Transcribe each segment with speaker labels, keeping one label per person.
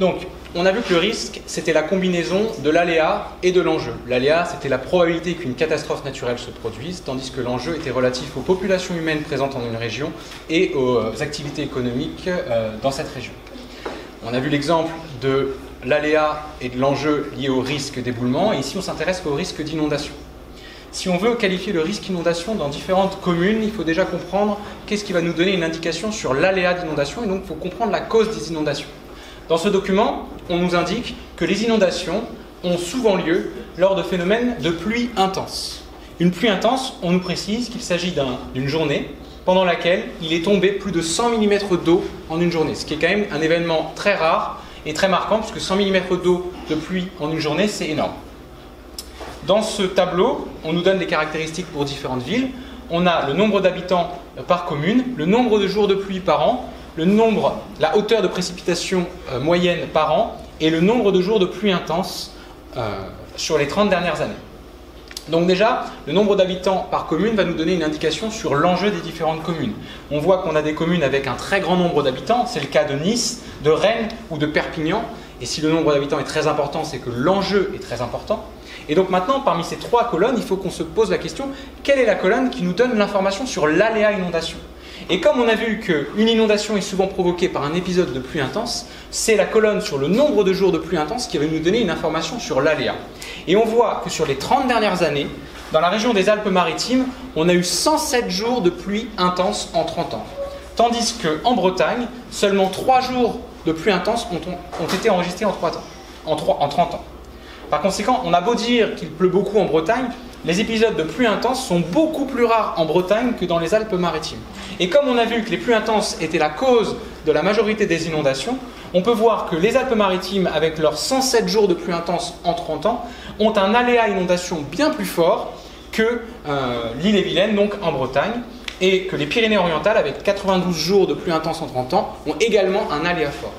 Speaker 1: Donc, on a vu que le risque, c'était la combinaison de l'aléa et de l'enjeu. L'aléa, c'était la probabilité qu'une catastrophe naturelle se produise, tandis que l'enjeu était relatif aux populations humaines présentes en une région et aux euh, activités économiques euh, dans cette région. On a vu l'exemple de l'aléa et de l'enjeu lié au risque d'éboulement, et ici on s'intéresse au risque d'inondation. Si on veut qualifier le risque inondation dans différentes communes, il faut déjà comprendre qu'est-ce qui va nous donner une indication sur l'aléa d'inondation, et donc il faut comprendre la cause des inondations. Dans ce document, on nous indique que les inondations ont souvent lieu lors de phénomènes de pluie intense. Une pluie intense, on nous précise qu'il s'agit d'une journée pendant laquelle il est tombé plus de 100 mm d'eau en une journée, ce qui est quand même un événement très rare et très marquant, puisque 100 mm d'eau de pluie en une journée, c'est énorme. Dans ce tableau, on nous donne des caractéristiques pour différentes villes. On a le nombre d'habitants par commune, le nombre de jours de pluie par an, le nombre, la hauteur de précipitation euh, moyenne par an et le nombre de jours de pluie intense euh, sur les 30 dernières années. Donc déjà, le nombre d'habitants par commune va nous donner une indication sur l'enjeu des différentes communes. On voit qu'on a des communes avec un très grand nombre d'habitants, c'est le cas de Nice, de Rennes ou de Perpignan. Et si le nombre d'habitants est très important, c'est que l'enjeu est très important. Et donc maintenant, parmi ces trois colonnes, il faut qu'on se pose la question, quelle est la colonne qui nous donne l'information sur l'aléa inondation? Et comme on a vu qu'une inondation est souvent provoquée par un épisode de pluie intense, c'est la colonne sur le nombre de jours de pluie intense qui va nous donner une information sur l'aléa. Et on voit que sur les 30 dernières années, dans la région des Alpes-Maritimes, on a eu 107 jours de pluie intense en 30 ans. Tandis qu'en Bretagne, seulement 3 jours de pluie intense ont, été enregistrés en, en 30 ans. Par conséquent, on a beau dire qu'il pleut beaucoup en Bretagne, les épisodes de pluie intense sont beaucoup plus rares en Bretagne que dans les Alpes-Maritimes. Et comme on a vu que les pluies intenses étaient la cause de la majorité des inondations, on peut voir que les Alpes-Maritimes, avec leurs 107 jours de pluie intense en 30 ans, ont un aléa inondation bien plus fort que euh, l'île-et-Vilaine, donc en Bretagne, et que les Pyrénées-Orientales, avec 92 jours de pluie intense en 30 ans, ont également un aléa fort.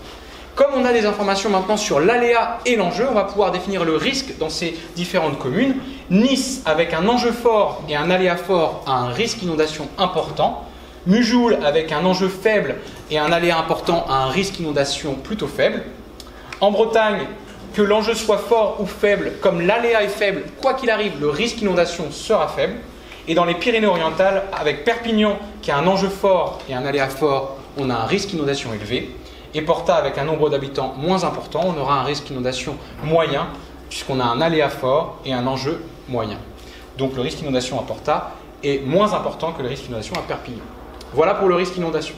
Speaker 1: Comme on a des informations maintenant sur l'aléa et l'enjeu, on va pouvoir définir le risque dans ces différentes communes. Nice, avec un enjeu fort et un aléa fort, a un risque d'inondation important. Mujoul, avec un enjeu faible et un aléa important, a un risque d'inondation plutôt faible. En Bretagne, que l'enjeu soit fort ou faible, comme l'aléa est faible, quoi qu'il arrive, le risque d'inondation sera faible. Et dans les Pyrénées-Orientales, avec Perpignan, qui a un enjeu fort et un aléa fort, on a un risque d'inondation élevé et Porta avec un nombre d'habitants moins important, on aura un risque d'inondation moyen, puisqu'on a un aléa fort et un enjeu moyen. Donc le risque d'inondation à Porta est moins important que le risque d'inondation à Perpignan. Voilà pour le risque d'inondation.